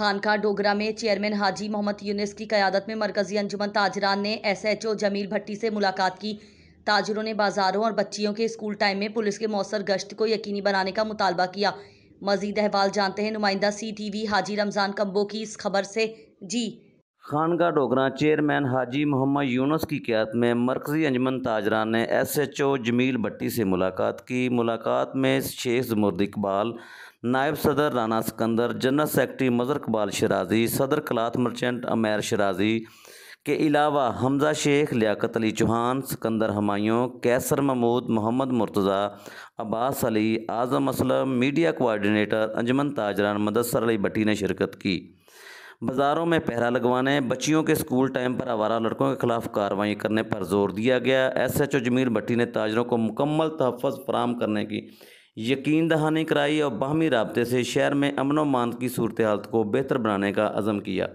खानका डोगरा में चेयरमैन हाजी मोहम्मद यूनिस की क्यादत में मरकजी अंजुमन ताजरान ने एसएचओ जमील भट्टी से मुलाकात की। ताजरों ने बाजारों और बच्चियों के स्कूल टाइम में पुलिस के मौसर गश्त को यकीनी बनाने का मुतालबा किया। मजीद अहवाल जानते हैं नुमाइंदा C T V Haji Ramzan Kambo की इस खबर से। जी। खानगा डोगरा चेयरमैन हाजी मोहम्मद यूनुस की क्यादत में मरकज़ी अंजमन ताजरान ने S H O Jamil Bhatti से मुलाकात की। मुलाकात में शेख जमुर्द इकबाल, नायब सदर राना सिकंदर, जनरल सेक्रेटरी मजर कबाल शराजी, सदर क्लाथ मर्चेंट अमैर शराजी, के अलावा हमजा शेख लियाकत अली चौहान, सिकंदर हमायों, कैसर महमूद, मोहम्मद मुर्तज़ा, अब्बास अली, आज़म असलम, मीडिया कोआर्डिनेटर अंजमन ताजरान, मदसर अली भट्टी ने शिरकत की। बाज़ारों में पहरा लगवाने, बच्चियों के स्कूल टाइम पर आवारा लड़कों के खिलाफ कार्रवाई करने पर ज़ोर दिया गया। S H O Jamil Bhatti ने ताजरों को मुकम्मल तहफ़ फराम करने की यकीन दहानी कराई और बाहमी रबते से शहर में अमन मान की सूरत हालत को बेहतर बनाने का अज़म किया।